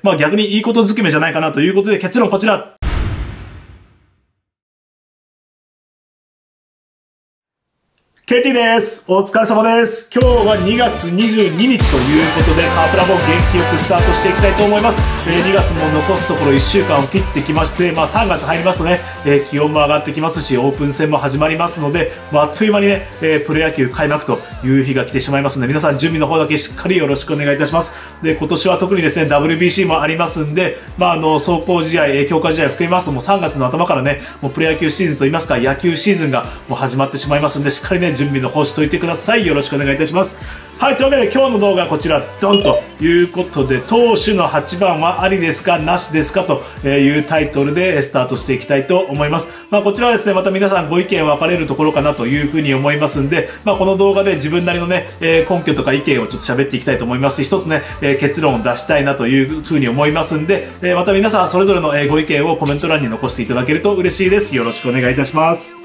まあ逆にいいことずくめじゃないかなということで結論こちら。KT です。お疲れ様です。今日は2月22日ということで、カープラボ元気よくスタートしていきたいと思います。えー2月も残すところ1週間を切ってきまして、まあ3月入りますとね、えー気温も上がってきますし、オープン戦も始まりますので、まああっという間にね、えープロ野球開幕という日が来てしまいますので、皆さん準備の方だけしっかりよろしくお願いいたします。で、今年は特にですね、WBC もありますんで、まああの、走行試合、強化試合含めますと、もう3月の頭からね、もうプロ野球シーズンといいますか、野球シーズンがもう始まってしまいますんで、しっかりね、準備の方しといてください。よろしくお願いいたします。はい、というわけで今日の動画はこちら、ドンということで、投手の8番はありですか、なしですか？というタイトルでスタートしていきたいと思います。まあ、こちらはですね、また皆さんご意見分かれるところかなというふうに思いますんで、まあ、この動画で自分なりのね、え根拠とか意見をちょっと喋っていきたいと思いますし、一つね、え結論を出したいなというふうに思いますんで、えまた皆さんそれぞれのご意見をコメント欄に残していただけると嬉しいです。よろしくお願いいたします。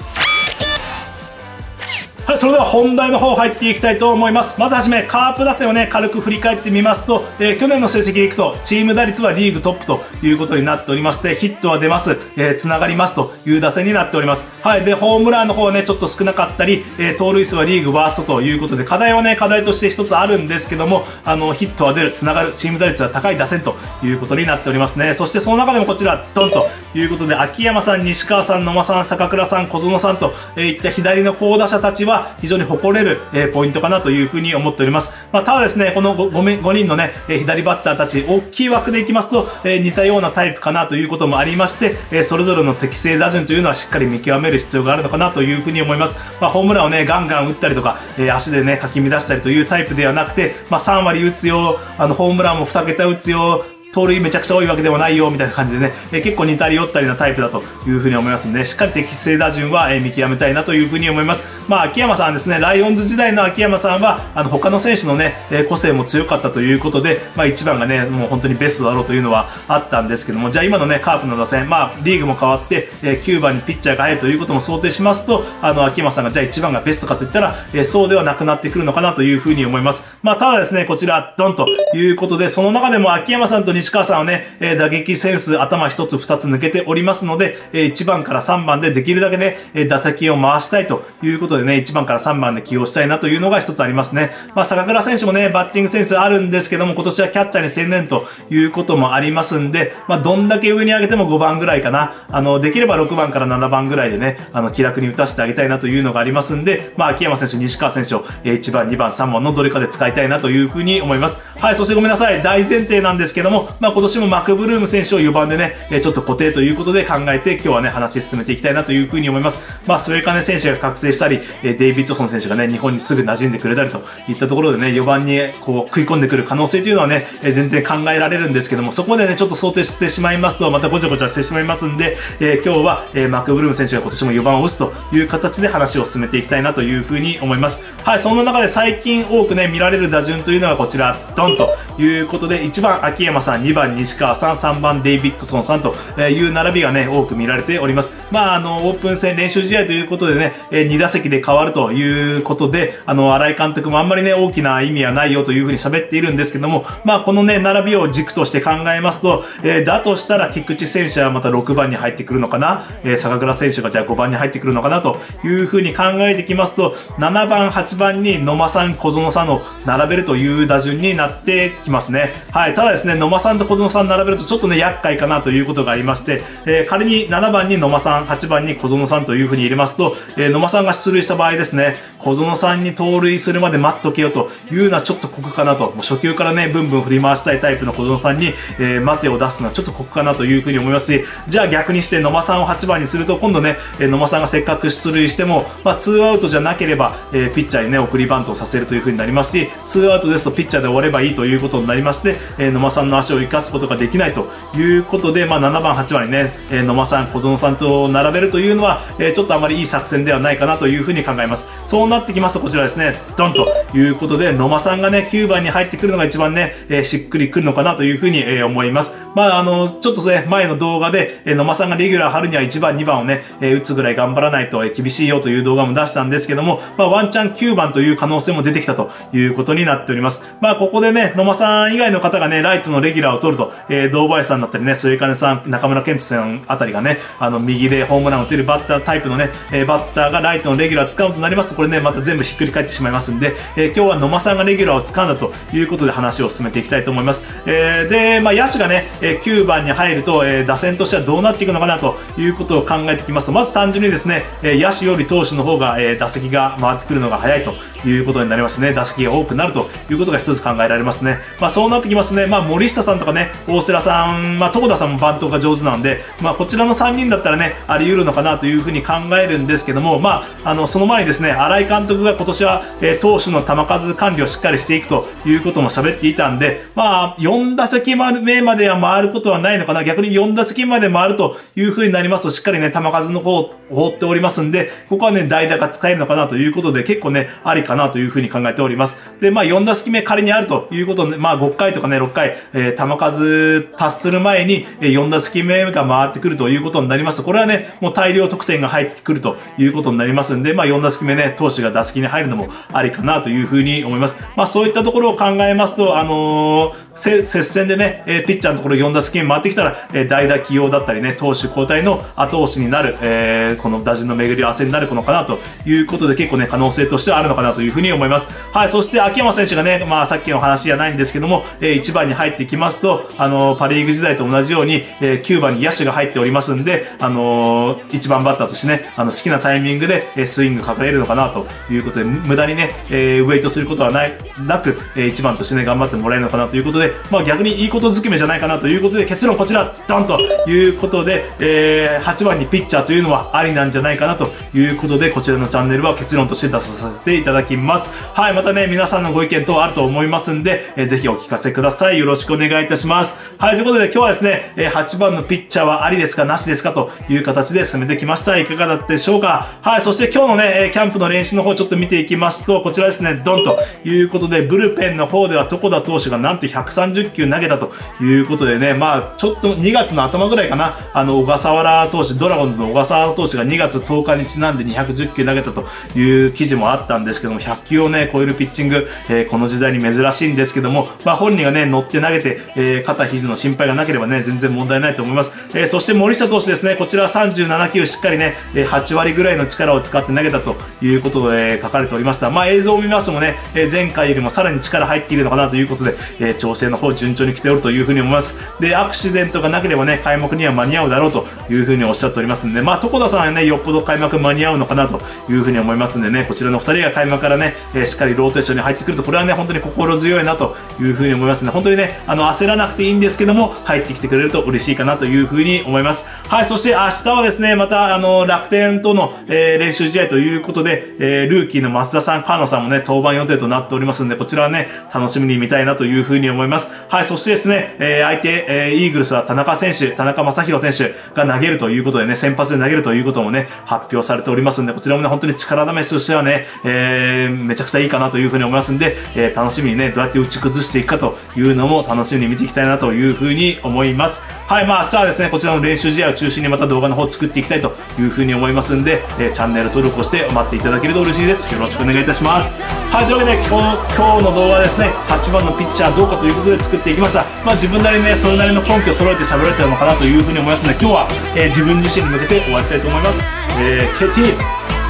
はい、それでは本題の方入っていきたいと思います。まずはじめ、カープ打線をね、軽く振り返ってみますと、えー去年の成績でいくと、チーム打率はリーグトップということになっておりまして、ヒットは出ます、えー、繋がりますという打線になっております。はい、で、ホームランの方はね、ちょっと少なかったり、えー盗塁数はリーグワーストということで、課題はね、課題として一つあるんですけども、あの、ヒットは出る、繋がる、チーム打率は高い打線ということになっておりますね。そしてその中でもこちら、ドンということで、秋山さん、西川さん、野間さん、坂倉さん、小園さんと、えーいった左の好打者たちは非常に誇れる、えーポイントかなというふうに思っております。まあ、ただですね、この 5, 5人のね、えー左バッターたち、大きい枠でいきますと、えー似たようなタイプかなということもありまして、えーそれぞれの適正打順というのはしっかり見極める必要があるのかなというふうに思います。まあ、ホームランをね、ガンガン打ったりとか、えー足でね、かき乱したりというタイプではなくて、まあ、3割打つよ、あの、ホームランも2桁打つよ、盗塁めちゃくちゃ多いわけでもないよみたいな感じでね、え結構似たり寄ったりなタイプだというふうに思いますので、しっかり適正打順は、え見極めたいなというふうに思います。まあ、秋山さんですね、ライオンズ時代の秋山さんは、あの、他の選手のね、え個性も強かったということで、まあ、一番がね、もう本当にベストだろうというのはあったんですけども、じゃあ今のね、カープの打線、まあ、リーグも変わって、え9番にピッチャーが入るということも想定しますと、あの、秋山さんがじゃあ一番がベストかといったら、えそうではなくなってくるのかなというふうに思います。まあ、ただですね、こちら、ドンということで、その中でも秋山さんと西川さんはね、えー打撃センス頭一つ二つ抜けておりますので、えー1番から3番でできるだけね、えー打席を回したいということでね、1番から3番で起用したいなというのが一つありますね。まあ、坂倉選手もね、バッティングセンスあるんですけども、今年はキャッチャーに専念ということもありますんで、まあ、どんだけ上に上げても5番ぐらいかな。あの、できれば6番から7番ぐらいでね、あの、気楽に打たせてあげたいなというのがありますんで、まあ、秋山選手、西川選手をえー1番、2番、3番のどれかで使いたいなというふうに思います。はい、そしてごめんなさい。大前提なんですけども、まあ、今年もマクブルーム選手を4番でね、ちょっと固定ということで考えて、今日はね、話進めていきたいなというふうに思います。まあ、末金選手が覚醒したり、デイビッドソン選手がね、日本にすぐ馴染んでくれたりといったところでね、4番にこう食い込んでくる可能性というのはね、全然考えられるんですけども、そこでね、ちょっと想定してしまいますと、またごちゃごちゃしてしまいますんで、えー今日は、えーマクブルーム選手が今年も4番を打つという形で話を進めていきたいなというふうに思います。はい、そんな中で最近多くね、見られる打順というのがこちら、ドンということで、1番秋山さん、2番西川さん、3番デイビッドソンさんという並びがね、多く見られております。まあ、あの、オープン戦練習試合ということでね、2打席で変わるということで、あの、新井監督もあんまりね、大きな意味はないよというふうに喋っているんですけども、まあ、このね、並びを軸として考えますと、えーだとしたら菊池選手はまた6番に入ってくるのかな、えー坂倉選手がじゃあ5番に入ってくるのかな？というふうに考えてきますと、7番、8番に野間さん、小園さんを並べるという打順になってきますね。はい。ただですね、野間さんと小園さん並べるとちょっとね、厄介かなということがありまして、えー仮に7番に野間さん、8番に小園さんというふうに入れますと、えー野間さんが出塁した場合ですね、小園さんに盗塁するまで待っとけよというのはちょっと酷かなと、もう初球からね、ブンブン振り回したいタイプの小園さんに、えー待てを出すのはちょっと酷かなというふうに思いますし、じゃあ逆にして野間さんを8番にすると、今度ね、え野間さんがせっかく出塁しても、まあ、ツーアウトじゃなければ、えーピッチャーにね、送りバントをさせるというふうになりますし、ツーアウトですとピッチャーで終わればいいということになりまして、えー野間さんの足を生かすことができないということで、まあ、7番、8番にね、えー野間さん、小園さんと並べるというのは、えーちょっとあまりいい作戦ではないかなというふうに考えます。そうなってきますと、こちらですね、ドンということで、野間さんがね、9番に入ってくるのが一番ね、えー、しっくりくるのかなというふうに、えー、思います。まあ、あの、ちょっとね、前の動画で、えー、野間さんがレギュラー張るには1番、2番をね、えー、打つぐらい頑張らないと、えー、厳しいよという動画も出したんですけども、まあ、ワンチャン9番という可能性も出てきたということになっております。まあ、ここでね、野間さん以外の方がね、ライトのレギュラーを取ると、えー、堂林さんだったりね、末金さん、中村健人さんあたりがね、あの、右でホームランを打てるバッタータイプのね、えー、バッターがライトのレギュラー使うとなりますと、これね、でまた全部ひっくり返ってしまいますんで、えー、今日は野間さんがレギュラーを掴んだということで話を進めていきたいと思います。えー、で、まあ、野手がね、え9番に入ると、え打線としてはどうなっていくのかなということを考えてきますと、まず単純にですね、え野手より投手の方が、え打席が回ってくるのが早いということになりましてね、打席が多くなるということが一つ考えられますね。まあ、そうなってきますね、まあ、森下さんとかね、大瀬良さん、まあ、東田さんもバントが上手なんで、まあ、こちらの3人だったらね、あり得るのかなというふうに考えるんですけども、まあ、あの、その前にですね、新井監督が今年は、えー、投手の球数管理をしっかりしていくということも喋っていたんで、まあ、4打席目までは回ることはないのかな。逆に4打席まで回るというふうになりますと、しっかりね、球数の方を放っておりますんで、ここはね、代打が使えるのかなということで、結構ね、ありかなというふうに考えております。で、まあ、4打席目仮にあるということで、まあ、5回とかね、6回、えー、球数達する前に、え4打席目が回ってくるということになりますと、これはね、もう大量得点が入ってくるということになりますんで、まあ、4打席目ね、投手が打席に入るのもありかなというふうに思います。まあ、そういったところを考えますと、あのー、接戦でね、えピッチャーのところ4打席目回ってきたら、え代打起用だったりね、投手交代の後押しになる、えー、この打順の巡り合わせになるのかなということで、結構ね、可能性としてはあるのかなというふうに思います。はい、そして秋山選手がね、まあ、さっきの話じゃないんですけども、えー、1番に入ってきますと、あのー、パリーグ時代と同じように、えー、9番に野手が入っておりますんで、あのー、1番バッターとしてね、あの、好きなタイミングで、えスイングかかれるのかなということで、無駄にね、えウェイトすることはない、なく、え1番としてね、頑張ってもらえるのかなということで、まあ、逆にいいことずくめじゃないかなということで、結論こちら、ドンということで、え8番にピッチャーというのはありなんじゃないかなということで、こちらのチャンネルは結論として出させていただきます。はい、またね、皆さんのご意見等あると思いますんで、えー、ぜひお聞かせください。よろしくお願いいたします。はい、ということで今日はですね、え8番のピッチャーはありですかなしですかという形で進めてきました。いかがだったでしょうかはい、そして今日のね、キャンプの練習の方ちょっと見ていきますと、こちらですね、ドンということで、ブルペンの方では床田投手がなんと130球投げたということでね、まあ、ちょっと2月の頭ぐらいかな、あの、小笠原投手、ドラゴンズの小笠原投手が2月10日にちなんで210球投げたという記事もあったんですけども、100球をね、超えるピッチング、えー、この時代に珍しいんですけども、まあ、本人がね、乗って投げて、えー、肩肘の心配がなければね、全然問題ないと思います。えー、そして森下投手ですね、こちら37球しっかりね、8割ぐらいの力を使って投げたということで、書かれておりました。まあ、映像を見ましてもね、え前回よりもさらに力入っているのかなということで、え調整の方順調に来ておるというふうに思います。で、アクシデントがなければね、開幕には間に合うだろうというふうにおっしゃっておりますんで、まあ、床田さんはね、よっぽど開幕間に合うのかなというふうに思いますんでね、こちらの2人が開幕からね、えしっかりローテーションに入ってくると、これはね、本当に心強いなというふうに思いますね。本当にね、あの、焦らなくていいんですけども、入ってきてくれると嬉しいかなというふうに思います。はい、そして明日はですね、また、あの、楽天との、えー、練習試合ということで、え、えルーキーの増田さん、河野さんもね、登板予定となっておりますんで、こちらはね、楽しみに見たいなというふうに思います。はい、そしてですね、えー、相手、えー、イーグルスは田中選手、田中将大選手が投げるということでね、先発で投げるということもね、発表されておりますんで、こちらもね、本当に力試しとしてはね、えー、めちゃくちゃいいかなというふうに思いますんで、えー、楽しみにね、どうやって打ち崩していくかというのも楽しみに見ていきたいなというふうに思います。はい、まあ明日はですね、こちらの練習試合を中心にまた動画の方作っていきたいというふうに思いますんで、えー、チャンネル登録をして待っていただけると嬉しいです。よろしくお願いいたします。はい、というわけで今日今日の動画はですね、8番のピッチャーどうかということで作っていきました。まあ自分なりにね、それなりの根拠を揃えて喋られてるのかなというふうに思いますので、今日は、えー、自分自身に向けて終わりたいと思います。えー、KT、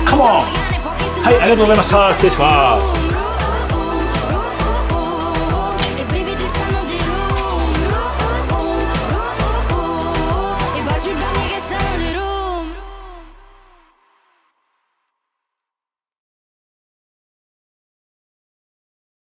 カモンはい、ありがとうございました。失礼します。